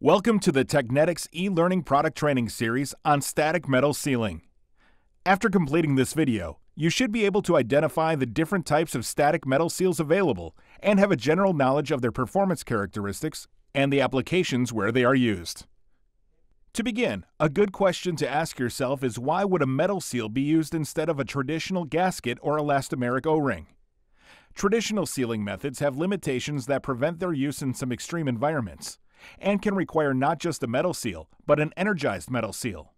Welcome to the Technetics e-learning product training series on static metal sealing. After completing this video, you should be able to identify the different types of static metal seals available and have a general knowledge of their performance characteristics and the applications where they are used. To begin, a good question to ask yourself is why would a metal seal be used instead of a traditional gasket or elastomeric O-ring? Traditional sealing methods have limitations that prevent their use in some extreme environments and can require not just a metal seal, but an energized metal seal.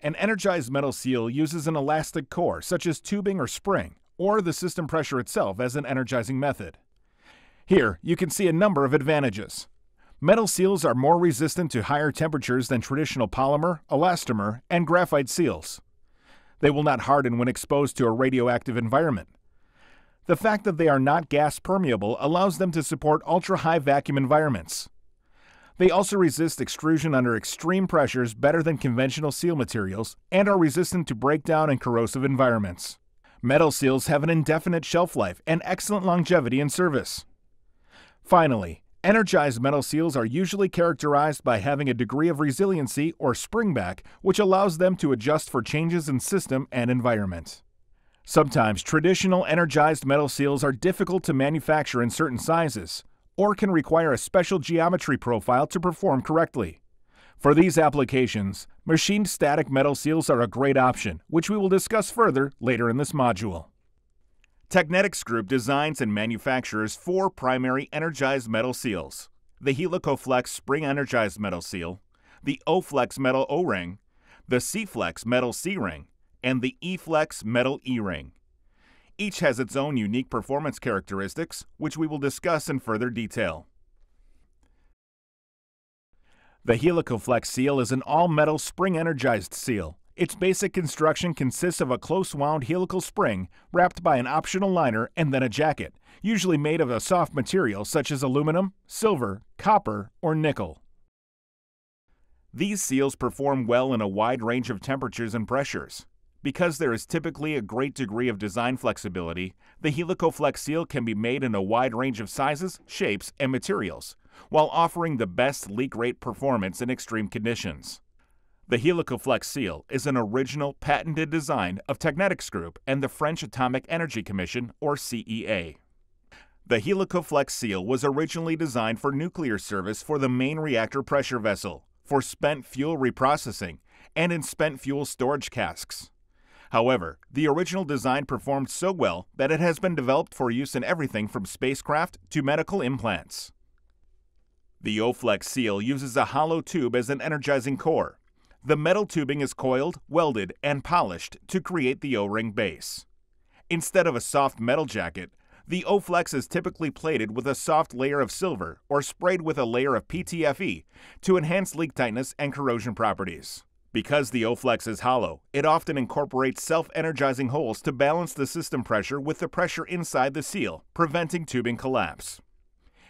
An energized metal seal uses an elastic core, such as tubing or spring, or the system pressure itself as an energizing method. Here, you can see a number of advantages. Metal seals are more resistant to higher temperatures than traditional polymer, elastomer, and graphite seals. They will not harden when exposed to a radioactive environment. The fact that they are not gas permeable allows them to support ultra high vacuum environments. They also resist extrusion under extreme pressures better than conventional seal materials and are resistant to breakdown in corrosive environments. Metal seals have an indefinite shelf life and excellent longevity in service. Finally, energized metal seals are usually characterized by having a degree of resiliency or springback which allows them to adjust for changes in system and environment. Sometimes traditional energized metal seals are difficult to manufacture in certain sizes, or can require a special geometry profile to perform correctly. For these applications, machined static metal seals are a great option, which we will discuss further later in this module. Technetics Group designs and manufactures four primary energized metal seals the Helicoflex spring energized metal seal, the O-Flex metal O-ring, the C-Flex metal C-ring, and the E-Flex metal E-ring. Each has its own unique performance characteristics, which we will discuss in further detail. The Helicoflex seal is an all-metal spring-energized seal. Its basic construction consists of a close-wound helical spring wrapped by an optional liner and then a jacket, usually made of a soft material such as aluminum, silver, copper, or nickel. These seals perform well in a wide range of temperatures and pressures. Because there is typically a great degree of design flexibility, the Helicoflex seal can be made in a wide range of sizes, shapes, and materials, while offering the best leak rate performance in extreme conditions. The Helicoflex seal is an original patented design of Technetics Group and the French Atomic Energy Commission, or CEA. The Helicoflex seal was originally designed for nuclear service for the main reactor pressure vessel, for spent fuel reprocessing, and in spent fuel storage casks. However, the original design performed so well that it has been developed for use in everything from spacecraft to medical implants. The O-Flex seal uses a hollow tube as an energizing core. The metal tubing is coiled, welded, and polished to create the O-ring base. Instead of a soft metal jacket, the O-Flex is typically plated with a soft layer of silver or sprayed with a layer of PTFE to enhance leak tightness and corrosion properties. Because the O-Flex is hollow, it often incorporates self-energizing holes to balance the system pressure with the pressure inside the seal, preventing tubing collapse.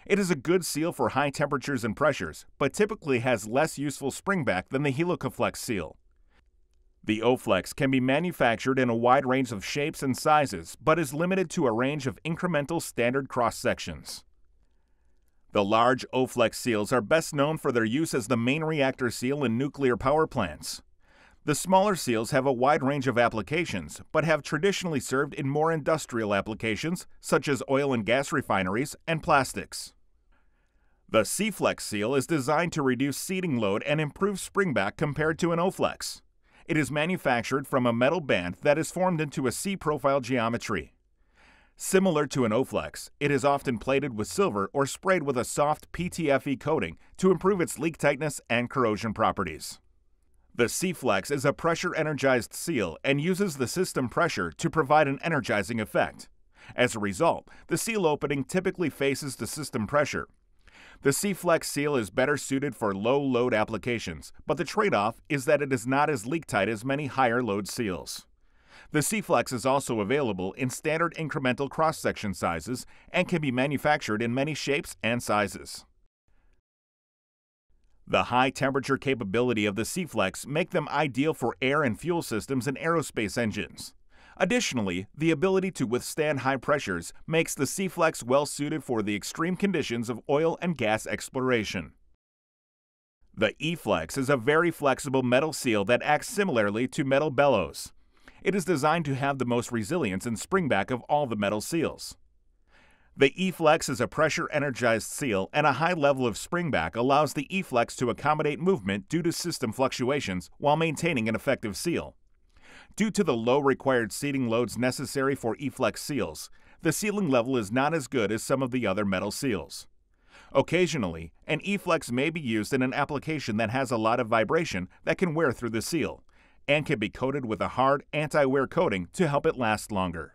It is a good seal for high temperatures and pressures, but typically has less useful springback than the Helicoflex seal. The O-Flex can be manufactured in a wide range of shapes and sizes, but is limited to a range of incremental standard cross sections. The large O-Flex seals are best known for their use as the main reactor seal in nuclear power plants. The smaller seals have a wide range of applications, but have traditionally served in more industrial applications such as oil and gas refineries and plastics. The C-Flex seal is designed to reduce seating load and improve springback compared to an O-Flex. It is manufactured from a metal band that is formed into a C-profile geometry. Similar to an O-Flex, it is often plated with silver or sprayed with a soft PTFE coating to improve its leak tightness and corrosion properties. The C-Flex is a pressure energized seal and uses the system pressure to provide an energizing effect. As a result, the seal opening typically faces the system pressure. The C-Flex seal is better suited for low load applications, but the trade off is that it is not as leak tight as many higher load seals. The C-Flex is also available in standard incremental cross-section sizes and can be manufactured in many shapes and sizes. The high temperature capability of the C-Flex make them ideal for air and fuel systems in aerospace engines. Additionally, the ability to withstand high pressures makes the C-Flex well suited for the extreme conditions of oil and gas exploration. The E-Flex is a very flexible metal seal that acts similarly to metal bellows. It is designed to have the most resilience and springback of all the metal seals. The E-Flex is a pressure-energized seal and a high level of springback allows the E-Flex to accommodate movement due to system fluctuations while maintaining an effective seal. Due to the low required seating loads necessary for E-Flex seals, the sealing level is not as good as some of the other metal seals. Occasionally, an E-Flex may be used in an application that has a lot of vibration that can wear through the seal, and can be coated with a hard anti-wear coating to help it last longer.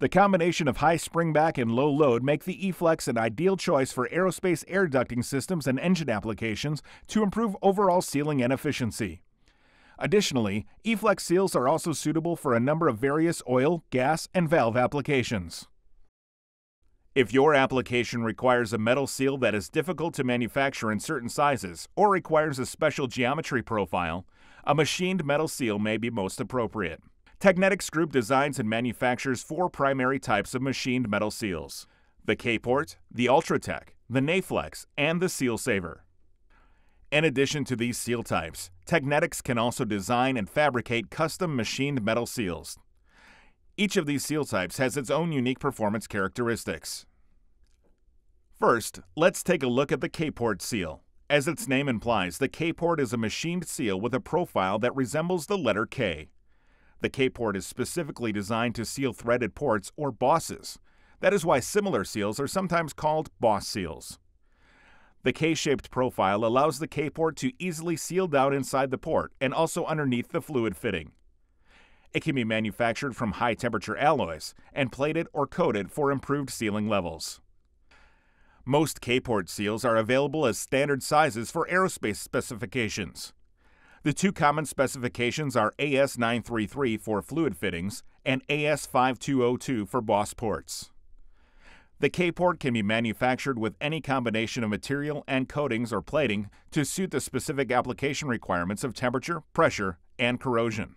The combination of high springback and low load make the E-Flex an ideal choice for aerospace air ducting systems and engine applications to improve overall sealing and efficiency. Additionally, E-Flex seals are also suitable for a number of various oil, gas, and valve applications. If your application requires a metal seal that is difficult to manufacture in certain sizes or requires a special geometry profile, a machined metal seal may be most appropriate. Technetics Group designs and manufactures four primary types of machined metal seals the K-Port, the Ultratech, the Naflex, and the Seal Saver. In addition to these seal types, Technetics can also design and fabricate custom machined metal seals. Each of these seal types has its own unique performance characteristics. First, let's take a look at the K-Port seal. As its name implies, the K-Port is a machined seal with a profile that resembles the letter K. The K-Port is specifically designed to seal threaded ports or bosses. That is why similar seals are sometimes called boss seals. The K-shaped profile allows the K-port to easily seal down inside the port and also underneath the fluid fitting. It can be manufactured from high temperature alloys and plated or coated for improved sealing levels. Most K-port seals are available as standard sizes for aerospace specifications. The two common specifications are AS933 for fluid fittings and AS5202 for boss ports. The K-port can be manufactured with any combination of material and coatings or plating to suit the specific application requirements of temperature, pressure, and corrosion.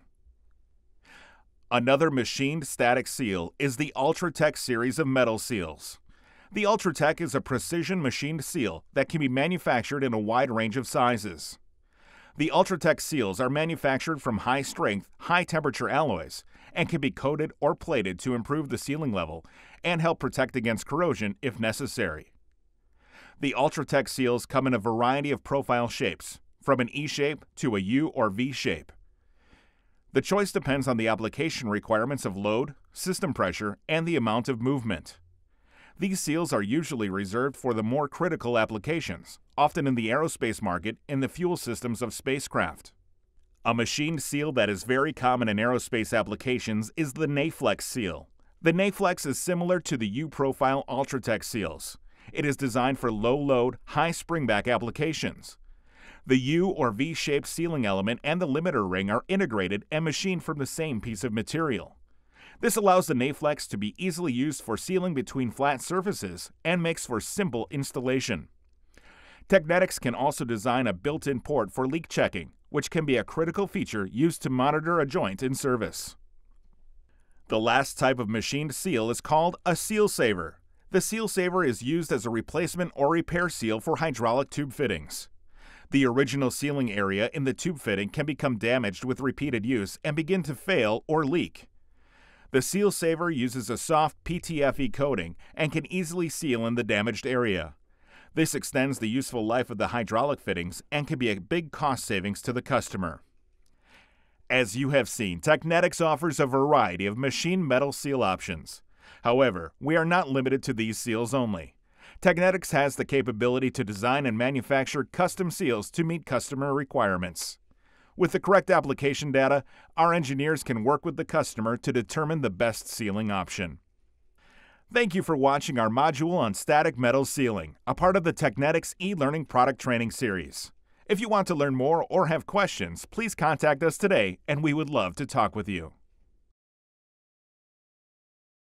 Another machined static seal is the Ultratech series of metal seals. The Ultratech is a precision machined seal that can be manufactured in a wide range of sizes. The Ultratech seals are manufactured from high strength, high temperature alloys and can be coated or plated to improve the sealing level and help protect against corrosion if necessary. The Ultratech seals come in a variety of profile shapes, from an E shape to a U or V shape. The choice depends on the application requirements of load, system pressure, and the amount of movement. These seals are usually reserved for the more critical applications, often in the aerospace market in the fuel systems of spacecraft. A machined seal that is very common in aerospace applications is the Naflex seal. The Naflex is similar to the U-profile Ultratech seals. It is designed for low-load, high springback applications. The U or V-shaped sealing element and the limiter ring are integrated and machined from the same piece of material. This allows the Naflex to be easily used for sealing between flat surfaces and makes for simple installation. Technetics can also design a built-in port for leak checking, which can be a critical feature used to monitor a joint in service. The last type of machined seal is called a seal saver. The seal saver is used as a replacement or repair seal for hydraulic tube fittings. The original sealing area in the tube fitting can become damaged with repeated use and begin to fail or leak. The seal saver uses a soft PTFE coating and can easily seal in the damaged area. This extends the useful life of the hydraulic fittings and can be a big cost savings to the customer. As you have seen, Technetics offers a variety of machine metal seal options. However, we are not limited to these seals only. Technetics has the capability to design and manufacture custom seals to meet customer requirements. With the correct application data, our engineers can work with the customer to determine the best sealing option. Thank you for watching our module on static metal sealing, a part of the Technetics e-learning product training series. If you want to learn more or have questions, please contact us today and we would love to talk with you.